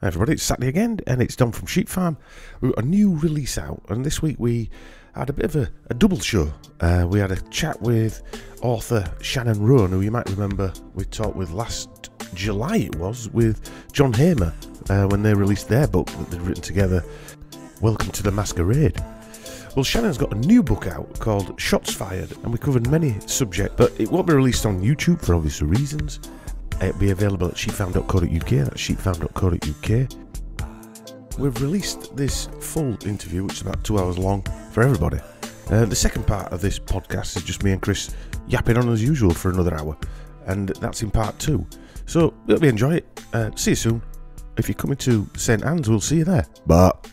everybody, it's Saturday again, and it's Dom from Sheep Farm. We've got a new release out, and this week we had a bit of a, a double show. Uh, we had a chat with author Shannon Rowan, who you might remember we talked with last July, it was, with John Hamer uh, when they released their book that they'd written together, Welcome to the Masquerade. Well, Shannon's got a new book out called Shots Fired, and we covered many subjects, but it won't be released on YouTube for obvious reasons. It'll be available at sheepfarm.co.uk, that's sheepfarm.co.uk. We've released this full interview, which is about two hours long, for everybody. Uh, the second part of this podcast is just me and Chris yapping on as usual for another hour, and that's in part two. So, hope you enjoy it. Uh, see you soon. If you're coming to St. Anne's, we'll see you there. But.